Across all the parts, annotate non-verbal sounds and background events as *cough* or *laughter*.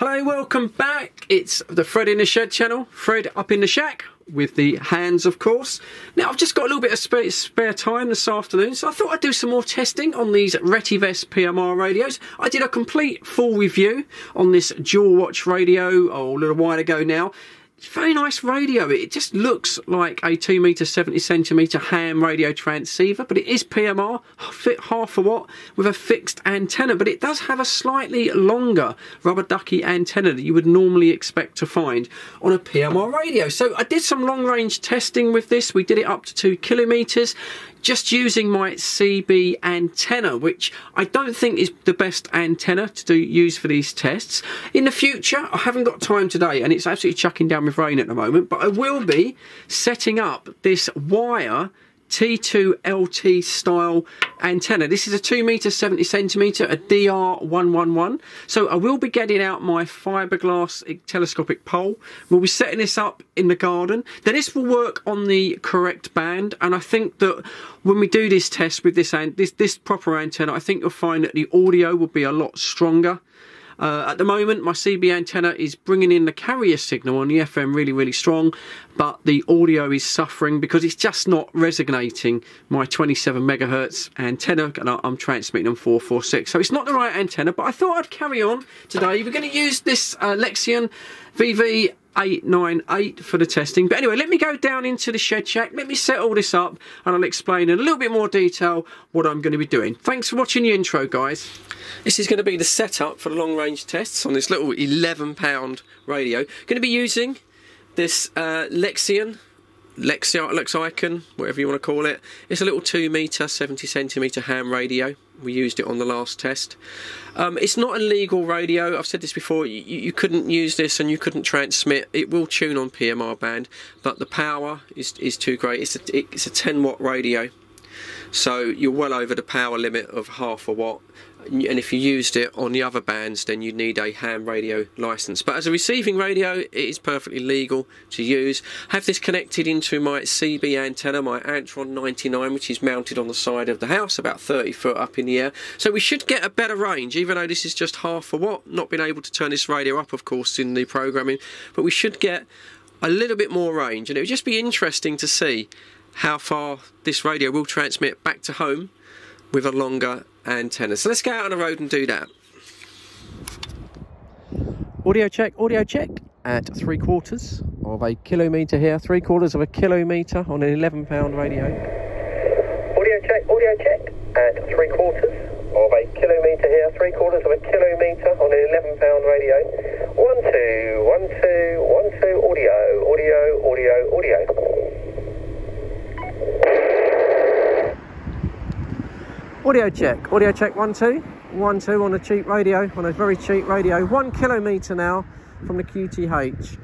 Hello, welcome back. It's the Fred in the Shed channel. Fred up in the shack with the hands, of course. Now, I've just got a little bit of spare, spare time this afternoon, so I thought I'd do some more testing on these Retevis PMR radios. I did a complete full review on this dual watch radio oh, a little while ago now very nice radio. It just looks like a 2 meter 70 centimeter ham radio transceiver, but it is PMR, fit half a watt with a fixed antenna. But it does have a slightly longer rubber ducky antenna that you would normally expect to find on a PMR radio. So I did some long range testing with this. We did it up to two kilometers just using my CB antenna, which I don't think is the best antenna to do, use for these tests. In the future, I haven't got time today, and it's absolutely chucking down with rain at the moment, but I will be setting up this wire T2LT style antenna. This is a 2 meter 70 centimeter, a DR111. So I will be getting out my fiberglass telescopic pole. We'll be setting this up in the garden. Then this will work on the correct band. And I think that when we do this test with this, this, this proper antenna, I think you'll find that the audio will be a lot stronger. Uh, at the moment, my CB antenna is bringing in the carrier signal on the FM really, really strong, but the audio is suffering because it's just not resonating my 27 megahertz antenna, and I'm transmitting on 446. So it's not the right antenna, but I thought I'd carry on today. We're going to use this uh, Lexion VV 898 for the testing. But anyway, let me go down into the shed shack. Let me set all this up and I'll explain in a little bit more detail what I'm going to be doing. Thanks for watching the intro, guys. This is going to be the setup for the long range tests on this little 11 pound radio. Going to be using this uh, Lexion Lexi Lexicon, whatever you want to call it. It's a little 2 meter, 70 centimeter ham radio. We used it on the last test. Um, it's not a legal radio. I've said this before. You, you, couldn't use this and you couldn't transmit. It will tune on PMR band, but the power is is too great. It's a it's a 10 watt radio, so you're well over the power limit of half a watt. And if you used it on the other bands then you need a ham radio license. But as a receiving radio it is perfectly legal to use. Have this connected into my CB antenna my Antron 99 which is mounted on the side of the house about 30 foot up in the air. So we should get a better range even though this is just half a watt. Not been able to turn this radio up of course in the programming. But we should get a little bit more range. And it would just be interesting to see how far this radio will transmit back to home with a longer antenna. So let's go out on the road and do that. Audio check, audio check at three quarters of a kilometre here, three quarters of a kilometre on an 11 pound radio. Audio check, audio check at three quarters of a kilometre here, three quarters of a kilometre on an 11 pound radio. One, two, one, two, one, two, audio, audio, audio, audio. Audio check, audio check one two, one two on a cheap radio, on a very cheap radio. One kilometre now from the QTH.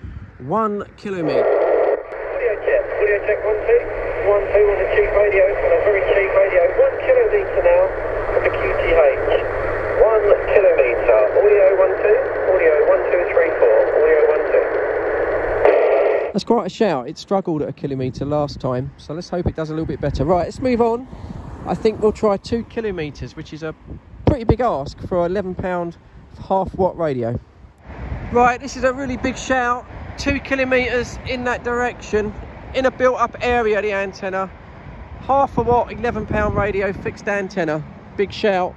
One kilometre. Audio check, audio check one two, one two on a cheap radio, on a very cheap radio. One kilometre now from the QTH. One kilometre. Audio one two, audio one two three four, audio one two. That's quite a shout. It struggled at a kilometre last time, so let's hope it does a little bit better. Right, let's move on. I think we'll try two kilometres, which is a pretty big ask for an 11 pound half watt radio. Right, this is a really big shout. Two kilometres in that direction, in a built up area, the antenna. Half a watt, 11 pound radio, fixed antenna. Big shout.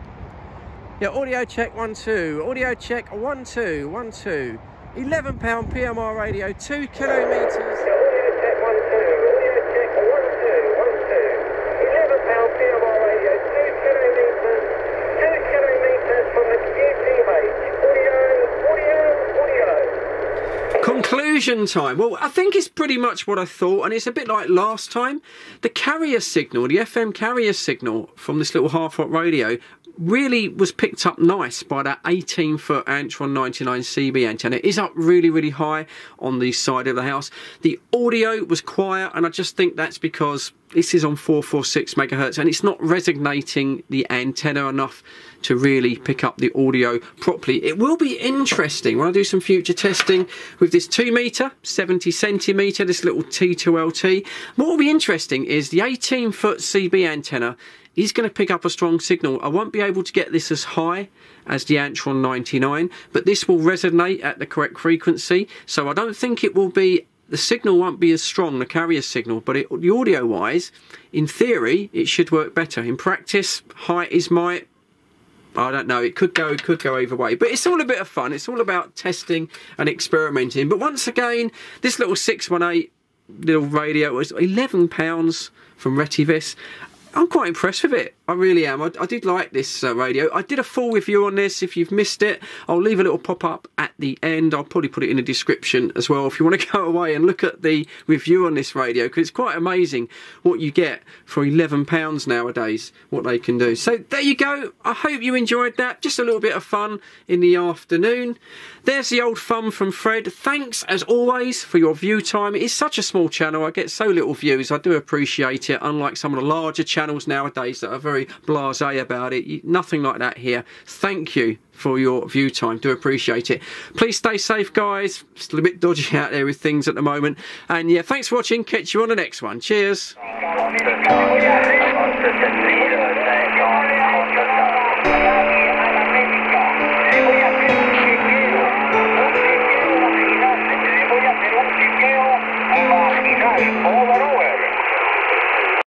Yeah, audio check one, two. Audio check one, two, one, two. 11 pound PMR radio, two kilometres. Conclusion time. Well, I think it's pretty much what I thought, and it's a bit like last time. The carrier signal, the FM carrier signal from this little half watt radio, really was picked up nice by that 18 foot Antron 99 CB antenna. It is up really, really high on the side of the house. The audio was quiet, and I just think that's because this is on 446 megahertz and it's not resonating the antenna enough to really pick up the audio properly. It will be interesting when I do some future testing with this 2 meter, 70 centimeter, this little T2LT. What will be interesting is the 18 foot CB antenna is going to pick up a strong signal. I won't be able to get this as high as the Antron 99, but this will resonate at the correct frequency. So I don't think it will be the signal won't be as strong, the carrier signal, but it, the audio wise, in theory, it should work better. In practice, height is might. I don't know. It could go, it could go either way, but it's all a bit of fun. It's all about testing and experimenting. But once again, this little 618 little radio was 11 pounds from Retevis. I'm quite impressed with it. I really am. I, I did like this uh, radio. I did a full review on this. If you've missed it, I'll leave a little pop up at the end. I'll probably put it in the description as well if you want to *laughs* go away and look at the review on this radio because it's quite amazing what you get for £11 nowadays, what they can do. So there you go. I hope you enjoyed that. Just a little bit of fun in the afternoon. There's the old fun from Fred. Thanks as always for your view time. It is such a small channel. I get so little views. I do appreciate it, unlike some of the larger channels nowadays that are very blasé about it. Nothing like that here. Thank you for your view time. Do appreciate it. Please stay safe, guys. Still a little bit dodgy out there with things at the moment. And yeah, thanks for watching. Catch you on the next one. Cheers.